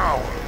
tower.